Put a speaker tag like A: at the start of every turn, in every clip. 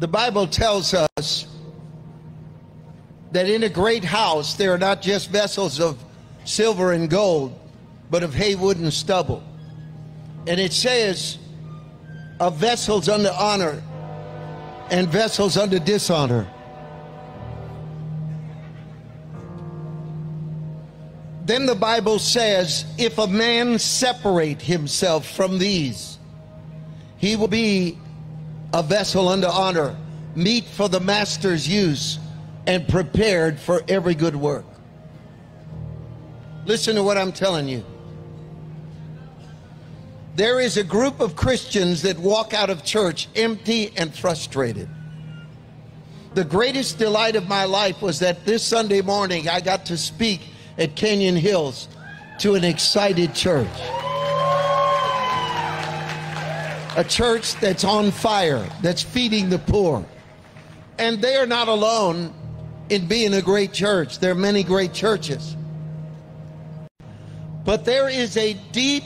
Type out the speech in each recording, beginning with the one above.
A: The Bible tells us that in a great house there are not just vessels of silver and gold, but of hay, wood, and stubble. And it says, of vessels under honor and vessels under dishonor. Then the Bible says, if a man separate himself from these, he will be a vessel unto honor, meet for the master's use, and prepared for every good work. Listen to what I'm telling you. There is a group of Christians that walk out of church empty and frustrated. The greatest delight of my life was that this Sunday morning I got to speak at Canyon Hills to an excited church. A church that's on fire, that's feeding the poor. And they are not alone in being a great church. There are many great churches. But there is a deep,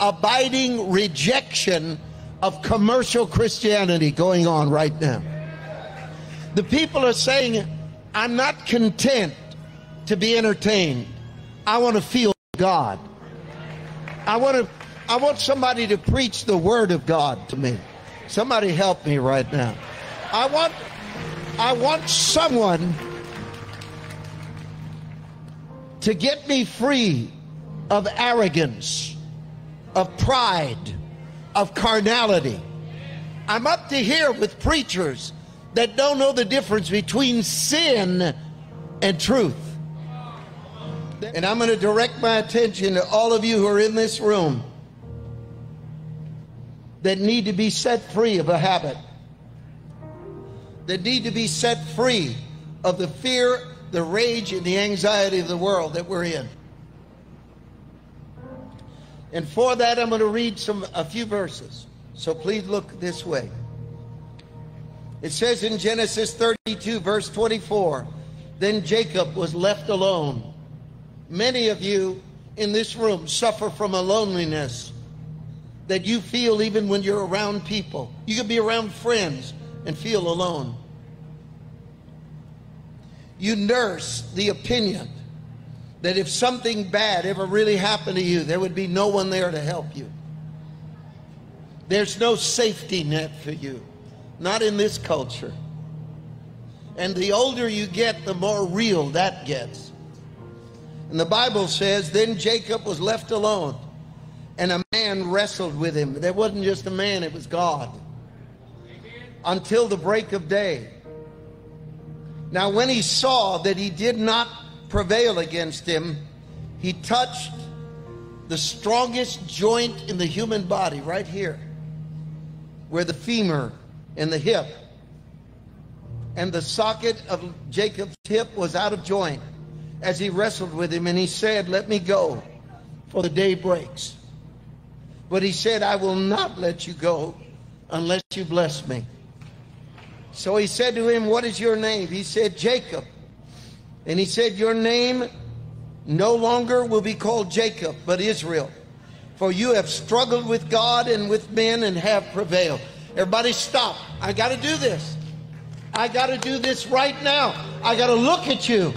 A: abiding rejection of commercial Christianity going on right now. The people are saying, I'm not content to be entertained. I want to feel God. I want to I want somebody to preach the word of God to me. Somebody help me right now. I want I want someone to get me free of arrogance, of pride, of carnality. I'm up to here with preachers that don't know the difference between sin and truth. And I'm going to direct my attention to all of you who are in this room that need to be set free of a habit, that need to be set free of the fear, the rage, and the anxiety of the world that we're in. And for that, I'm going to read some a few verses. So please look this way. It says in Genesis 32, verse 24, then Jacob was left alone. Many of you in this room suffer from a loneliness that you feel even when you're around people. You can be around friends and feel alone. You nurse the opinion that if something bad ever really happened to you, there would be no one there to help you. There's no safety net for you, not in this culture. And the older you get, the more real that gets. And the Bible says, then Jacob was left alone, and a man wrestled with him. There wasn't just a man, it was God. Until the break of day. Now, when he saw that he did not prevail against him, he touched the strongest joint in the human body, right here, where the femur and the hip and the socket of Jacob's hip was out of joint as he wrestled with him, and he said, Let me go, for the day breaks. But he said, I will not let you go unless you bless me. So he said to him, What is your name? He said, Jacob. And he said, Your name no longer will be called Jacob, but Israel. For you have struggled with God and with men and have prevailed. Everybody stop. I got to do this. I got to do this right now. I got to look at you.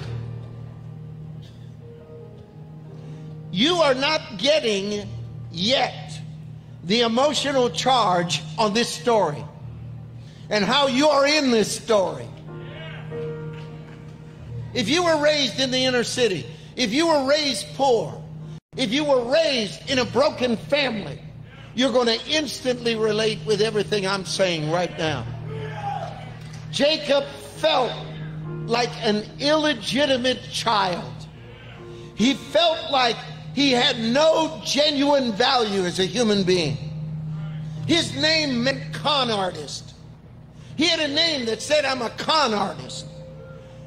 A: You are not getting yet the emotional charge on this story and how you are in this story. If you were raised in the inner city, if you were raised poor, if you were raised in a broken family, you're going to instantly relate with everything I'm saying right now. Jacob felt like an illegitimate child. He felt like he had no genuine value as a human being. His name meant con artist. He had a name that said, I'm a con artist.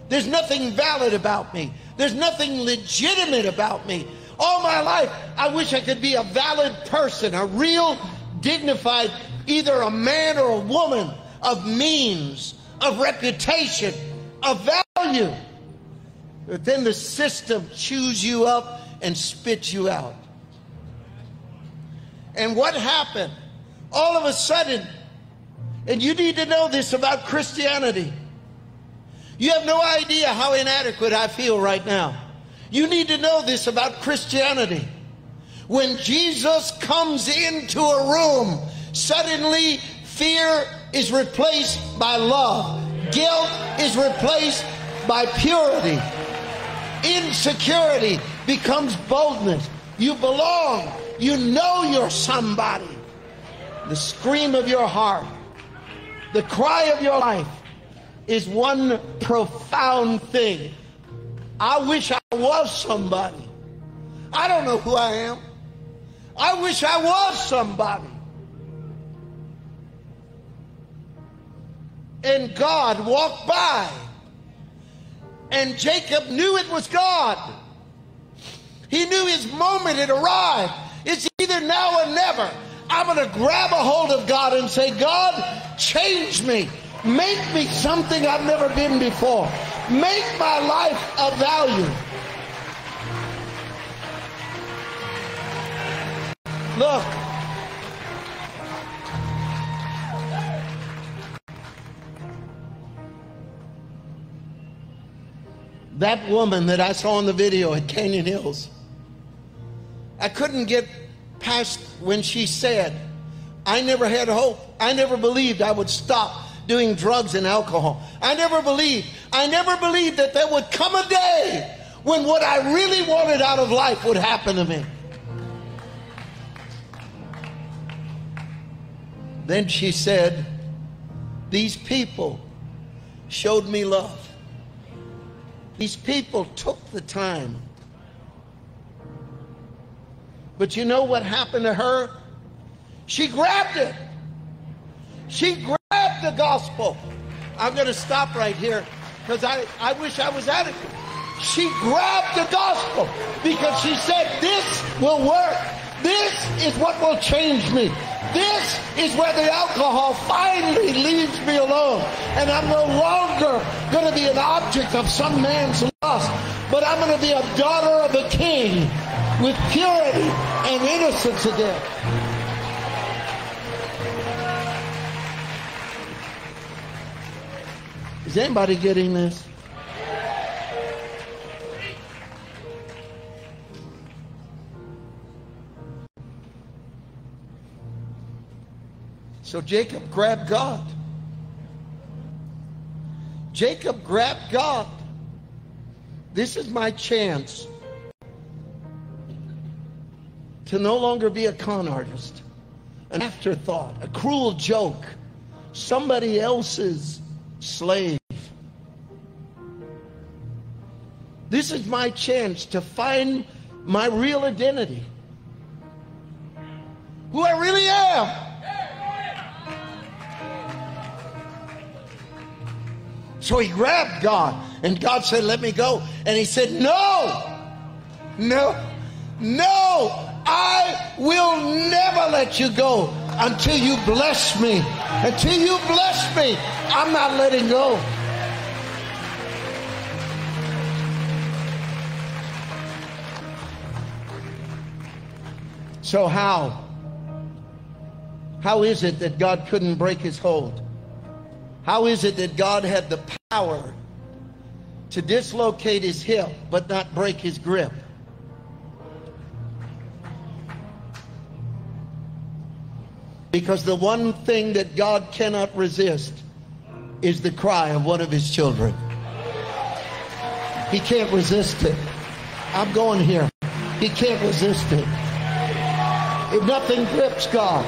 A: There's nothing valid about me. There's nothing legitimate about me. All my life, I wish I could be a valid person, a real, dignified, either a man or a woman of means, of reputation, of value. But then the system chews you up and spit you out. And what happened? All of a sudden, And you need to know this about Christianity. You have no idea how inadequate I feel right now. You need to know this about Christianity. When Jesus comes into a room, suddenly fear is replaced by love, guilt is replaced by purity, insecurity becomes boldness. You belong, you know you're somebody. The scream of your heart, the cry of your life is one profound thing. I wish I was somebody. I don't know who I am. I wish I was somebody. And God walked by. And Jacob knew it was God. He knew his moment had arrived. It's either now or never. I'm going to grab a hold of God and say, God, change me. Make me something I've never been before. Make my life of value. Look. That woman that I saw in the video at Canyon Hills, I couldn't get past when she said, I never had hope. I never believed I would stop doing drugs and alcohol. I never believed, I never believed that there would come a day when what I really wanted out of life would happen to me. Then she said, These people showed me love. These people took the time. But you know what happened to her? She grabbed it. She grabbed the gospel. I'm going to stop right here because I, I wish I was adequate. She grabbed the gospel because she said, This will work. This is what will change me. This is where the alcohol finally leaves me alone. And I'm no longer going to be an object of some man's lust, but I'm going to be a daughter of the king with purity and innocence again. Is anybody getting this? So Jacob grabbed God. Jacob grabbed God. This is my chance to no longer be a con artist, an afterthought, a cruel joke, somebody else's slave. This is my chance to find my real identity. Who I really am. So he grabbed God, and God said, Let me go. And he said, No, no, no, I will never let you go until you bless me. Until you bless me, I'm not letting go. So, how? How is it that God couldn't break his hold? How is it that God had the power to dislocate his hip but not break his grip? Because the one thing that God cannot resist is the cry of one of his children. He can't resist it. I'm going here. He can't resist it. If nothing grips God,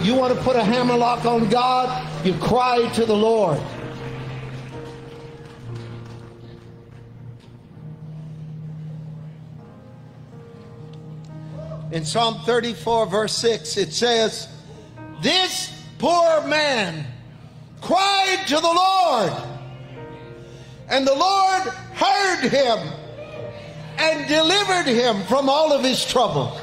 A: you want to put a hammerlock on God, you cry to the Lord. In Psalm 34, verse 6, it says, This poor man cried to the Lord, and the Lord heard him and delivered him from all of his trouble.